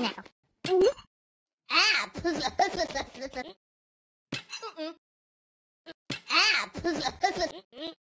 No. Mm -hmm. Ah. ah.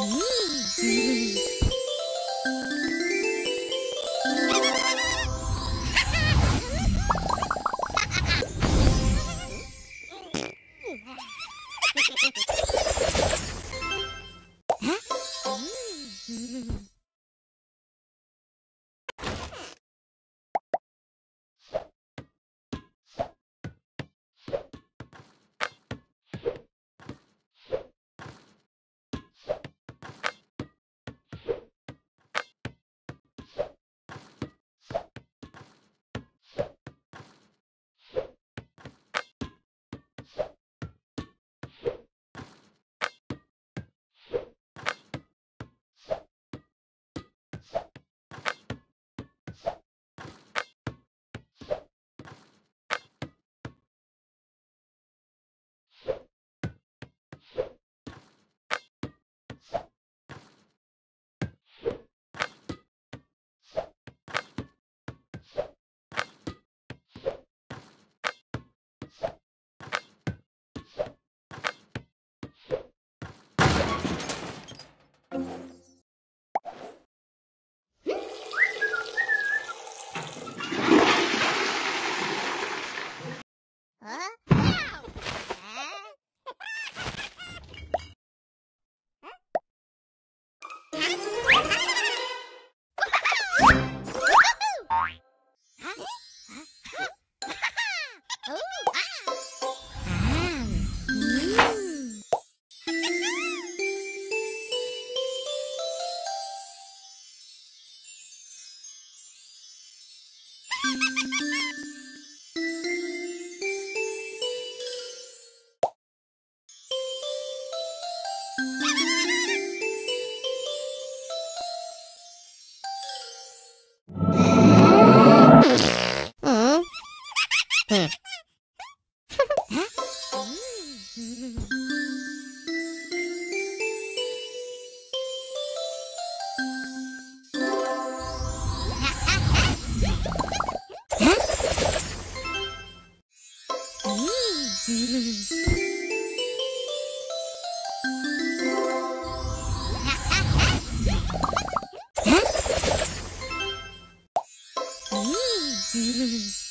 음. Mm-hmm.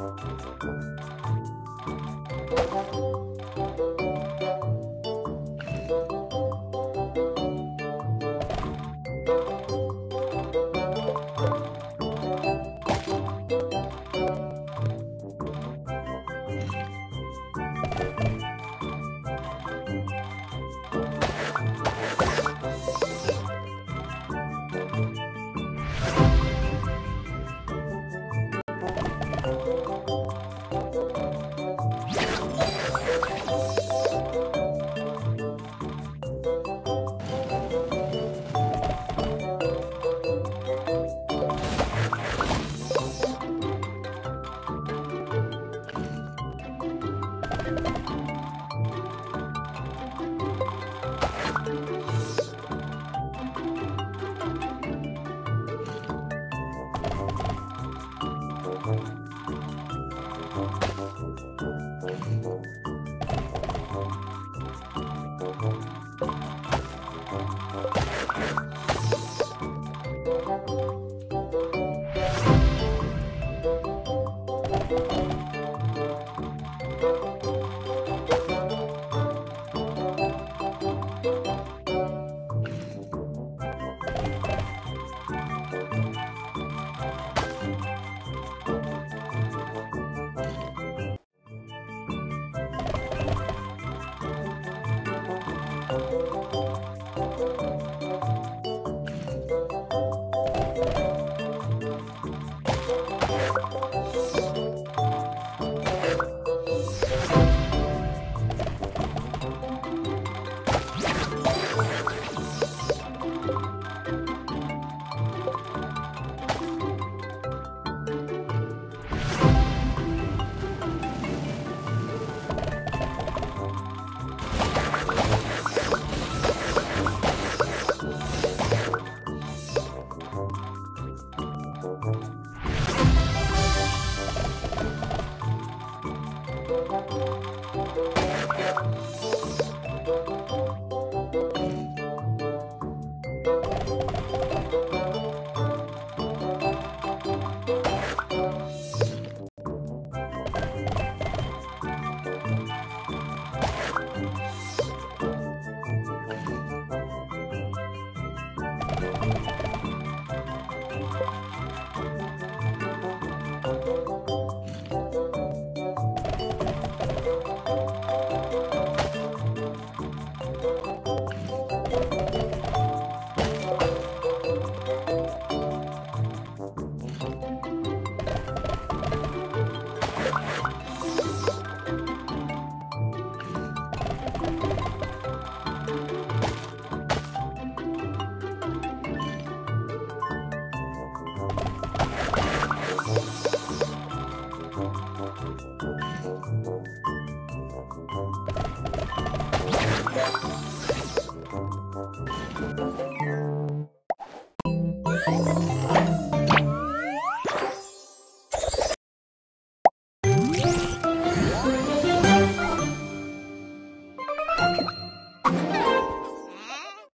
Música